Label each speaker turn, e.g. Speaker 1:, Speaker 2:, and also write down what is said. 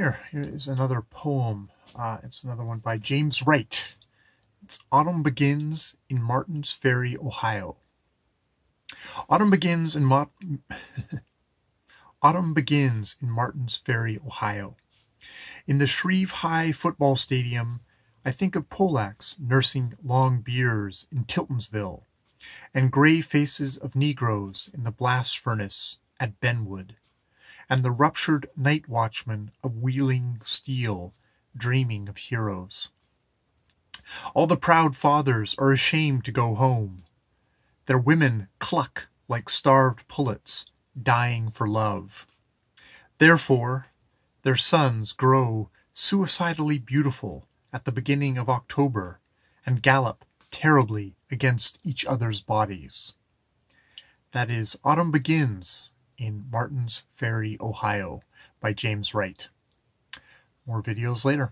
Speaker 1: Here, here is another poem. Uh, it's another one by James Wright. It's Autumn Begins in Martins Ferry, Ohio. Autumn begins in Mo- Autumn begins in Martins Ferry, Ohio. In the Shreve High football stadium, I think of Polacks nursing long beers in Tiltonsville, and gray faces of negroes in the blast furnace at Benwood, and the ruptured night watchman of Wheeling Steel dreaming of heroes. All the proud fathers are ashamed to go home. Their women cluck like starved pullets dying for love. Therefore their sons grow suicidally beautiful at the beginning of October and gallop terribly against each other's bodies. That is Autumn Begins in Martins Ferry, Ohio by James Wright. More videos later.